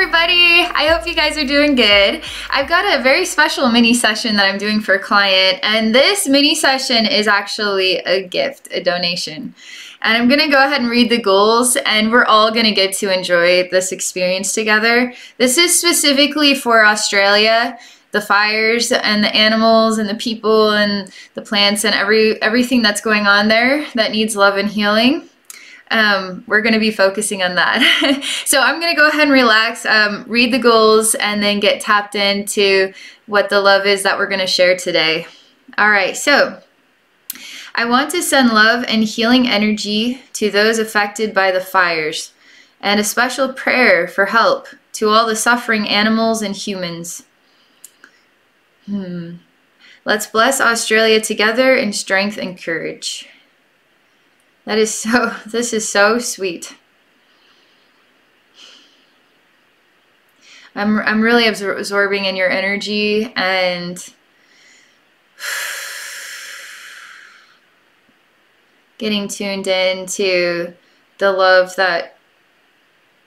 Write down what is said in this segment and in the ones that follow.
everybody! I hope you guys are doing good. I've got a very special mini session that I'm doing for a client, and this mini session is actually a gift, a donation. And I'm gonna go ahead and read the goals, and we're all gonna get to enjoy this experience together. This is specifically for Australia the fires and the animals and the people and the plants and every everything that's going on there that needs love and healing um, we're going to be focusing on that. so I'm going to go ahead and relax, um, read the goals, and then get tapped into what the love is that we're going to share today. All right, so I want to send love and healing energy to those affected by the fires, and a special prayer for help to all the suffering animals and humans. Hmm. Let's bless Australia together in strength and courage. That is so, this is so sweet. I'm, I'm really absor absorbing in your energy and getting tuned in to the love that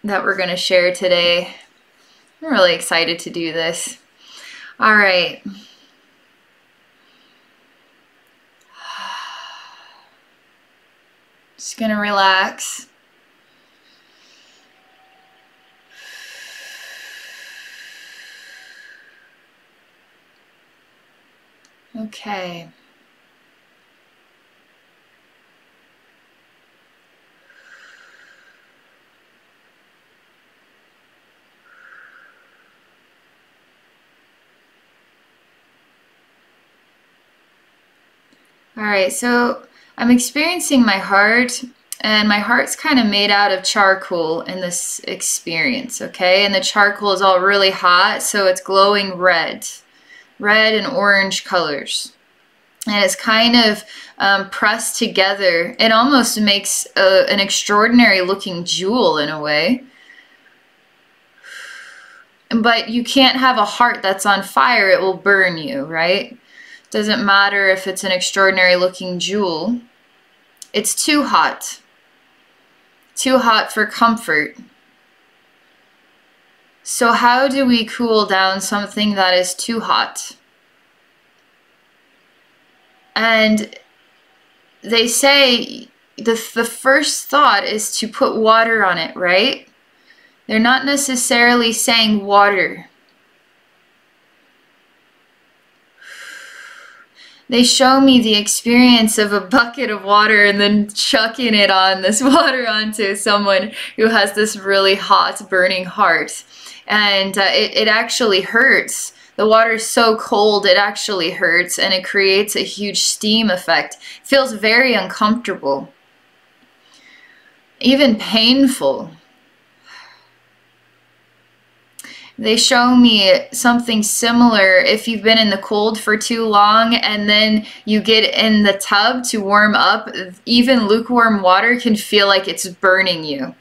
that we're going to share today. I'm really excited to do this. All right. Just gonna relax. Okay. All right, so I'm experiencing my heart and my heart's kind of made out of charcoal in this experience, okay? And the charcoal is all really hot, so it's glowing red, red and orange colors. And it's kind of um, pressed together. It almost makes a, an extraordinary looking jewel in a way. But you can't have a heart that's on fire, it will burn you, right? Doesn't matter if it's an extraordinary looking jewel. It's too hot. Too hot for comfort. So how do we cool down something that is too hot? And they say the, the first thought is to put water on it, right? They're not necessarily saying water. They show me the experience of a bucket of water and then chucking it on this water onto someone who has this really hot burning heart. And uh, it, it actually hurts. The water is so cold it actually hurts and it creates a huge steam effect. It feels very uncomfortable. Even painful they show me something similar if you've been in the cold for too long and then you get in the tub to warm up even lukewarm water can feel like it's burning you.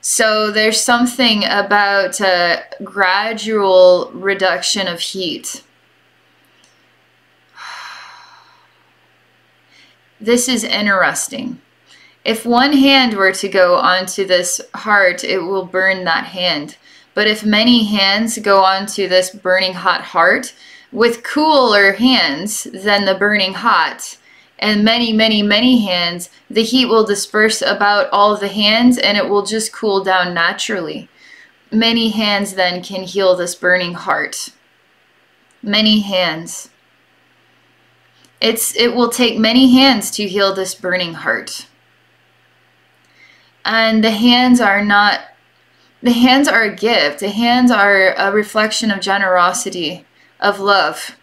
So there's something about a gradual reduction of heat. This is interesting. If one hand were to go onto this heart it will burn that hand but if many hands go onto this burning hot heart, with cooler hands than the burning hot, and many, many, many hands, the heat will disperse about all the hands and it will just cool down naturally. Many hands then can heal this burning heart. Many hands. It's, it will take many hands to heal this burning heart. And the hands are not the hands are a gift. The hands are a reflection of generosity, of love.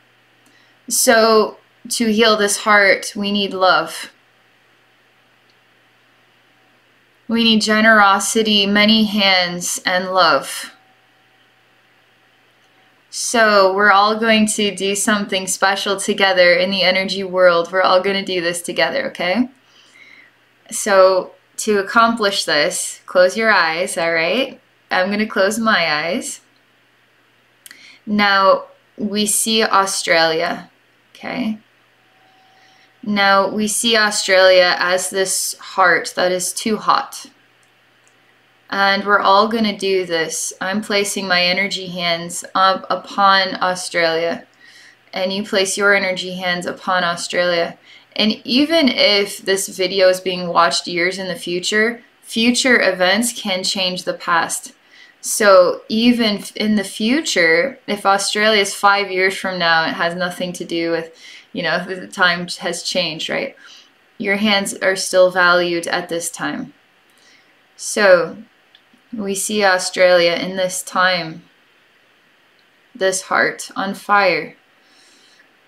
So to heal this heart, we need love. We need generosity, many hands, and love. So we're all going to do something special together in the energy world. We're all going to do this together, okay? So to accomplish this, close your eyes, all right? I'm going to close my eyes. Now we see Australia, okay? Now we see Australia as this heart that is too hot. And we're all going to do this. I'm placing my energy hands up upon Australia. And you place your energy hands upon Australia. And even if this video is being watched years in the future, future events can change the past. So even in the future, if Australia is five years from now, it has nothing to do with, you know, the time has changed, right? Your hands are still valued at this time. So we see Australia in this time, this heart on fire.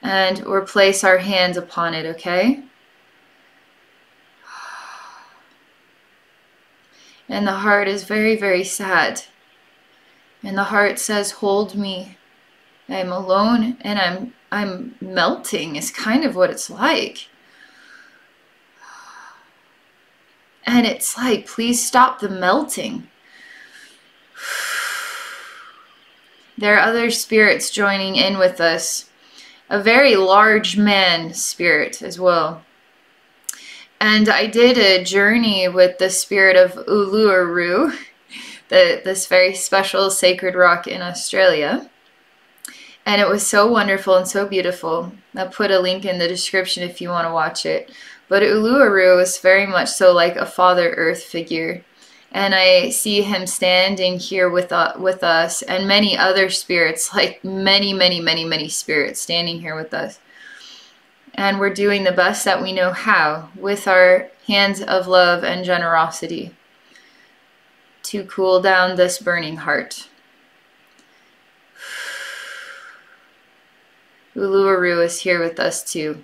And we'll place our hands upon it, okay? And the heart is very, very sad. And the heart says, Hold me. I'm alone and I'm I'm melting is kind of what it's like. And it's like, please stop the melting. There are other spirits joining in with us. A very large man spirit as well. And I did a journey with the spirit of Uluru, the, this very special sacred rock in Australia. And it was so wonderful and so beautiful. I'll put a link in the description if you want to watch it. But Uluru is very much so like a Father Earth figure and I see him standing here with uh, with us and many other spirits, like many, many, many, many spirits standing here with us. And we're doing the best that we know how with our hands of love and generosity to cool down this burning heart. Uluru is here with us too,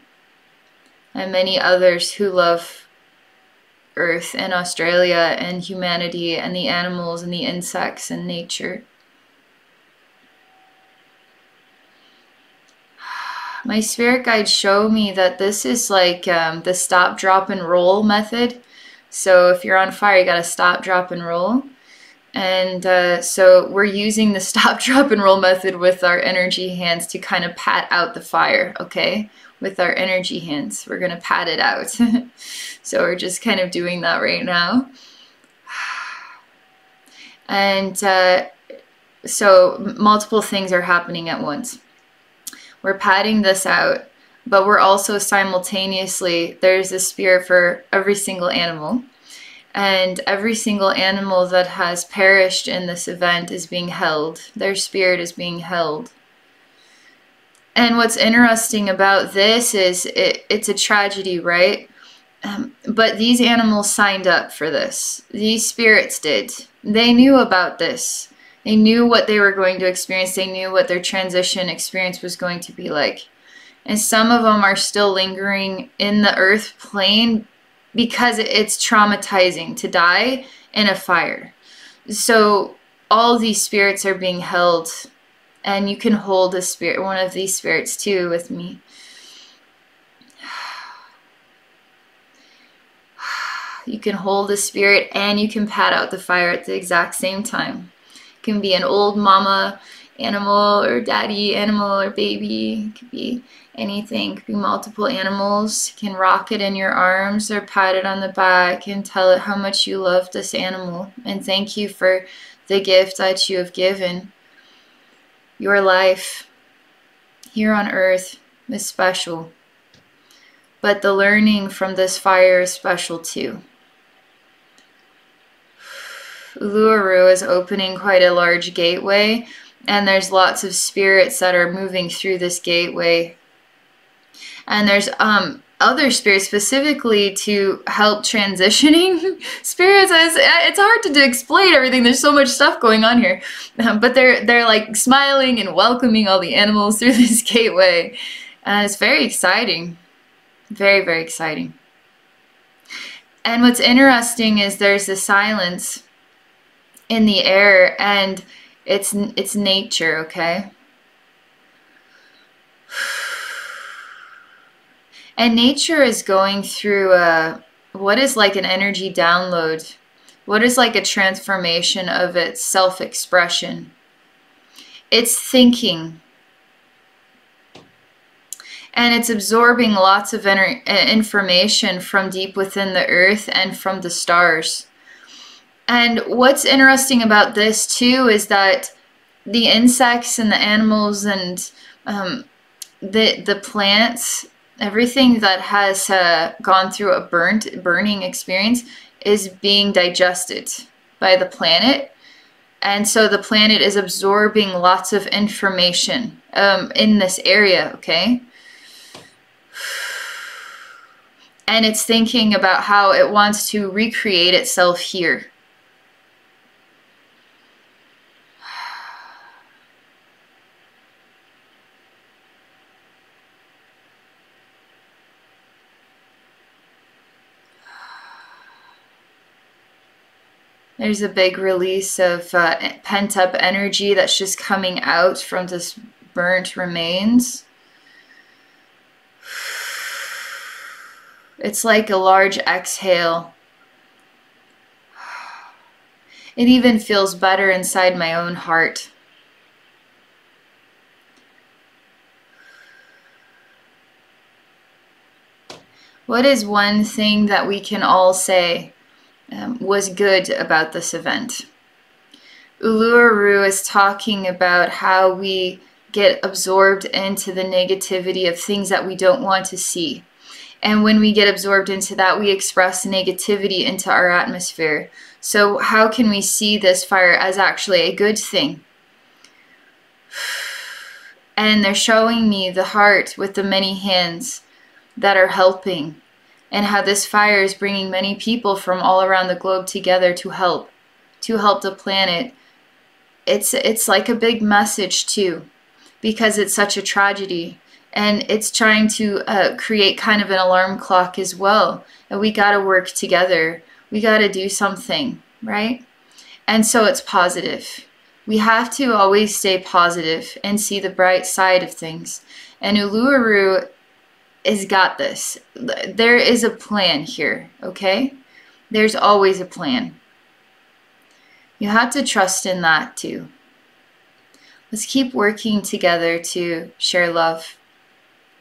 and many others who love Earth and Australia and humanity and the animals and the insects and nature. My spirit guides show me that this is like um, the stop, drop, and roll method. So if you're on fire, you got to stop, drop, and roll. And uh, so we're using the stop, drop, and roll method with our energy hands to kind of pat out the fire, okay? With our energy hands. We're going to pat it out. so we're just kind of doing that right now. And uh, so multiple things are happening at once. We're patting this out, but we're also simultaneously, there's a spirit for every single animal and every single animal that has perished in this event is being held. Their spirit is being held. And what's interesting about this is it, it's a tragedy, right? Um, but these animals signed up for this. These spirits did. They knew about this. They knew what they were going to experience. They knew what their transition experience was going to be like. And some of them are still lingering in the earth plane because it's traumatizing to die in a fire. So all these spirits are being held and you can hold a spirit one of these spirits too with me. You can hold the spirit and you can pat out the fire at the exact same time. It can be an old mama animal or daddy animal or baby. It could be anything. It could be multiple animals. You can rock it in your arms or pat it on the back and tell it how much you love this animal and thank you for the gift that you have given. Your life here on earth is special, but the learning from this fire is special too. Uluru is opening quite a large gateway and there's lots of spirits that are moving through this gateway. And there's um other spirits specifically to help transitioning spirits. It's, it's hard to, explain everything. There's so much stuff going on here. Um, but they're they're like smiling and welcoming all the animals through this gateway. And it's very exciting. Very very exciting. And what's interesting is there's a silence in the air and it's it's nature okay? And nature is going through a what is like an energy download? What is like a transformation of its self-expression? It's thinking. And it's absorbing lots of information from deep within the earth and from the stars And what's interesting about this too is that the insects and the animals and um, the the plants, everything that has uh, gone through a burnt burning experience is being digested by the planet. And so the planet is absorbing lots of information um, in this area, okay? And it's thinking about how it wants to recreate itself here. There's a big release of uh, pent up energy that's just coming out from this burnt remains. It's like a large exhale. It even feels better inside my own heart. What is one thing that we can all say um, was good about this event. Uluru is talking about how we get absorbed into the negativity of things that we don't want to see. And when we get absorbed into that, we express negativity into our atmosphere. So, how can we see this fire as actually a good thing? And they're showing me the heart with the many hands that are helping and how this fire is bringing many people from all around the globe together to help, to help the planet. It's, it's like a big message too, because it's such a tragedy. And it's trying to uh, create kind of an alarm clock as well. And we got to work together. We got to do something, right? And so it's positive. We have to always stay positive and see the bright side of things. And Uluru is got this. There is a plan here, okay? There's always a plan. You have to trust in that too. Let's keep working together to share love,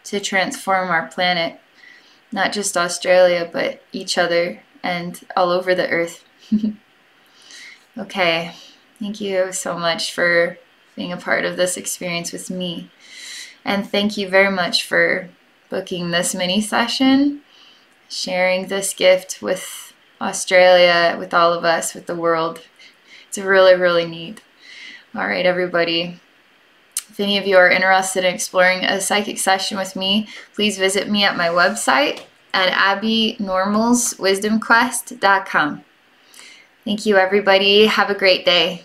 to transform our planet, not just Australia, but each other and all over the earth. okay, thank you so much for being a part of this experience with me. And thank you very much for booking this mini session, sharing this gift with Australia, with all of us, with the world. It's really, really neat. All right, everybody. If any of you are interested in exploring a psychic session with me, please visit me at my website at abbeynormalswisdomquest.com. Thank you, everybody. Have a great day.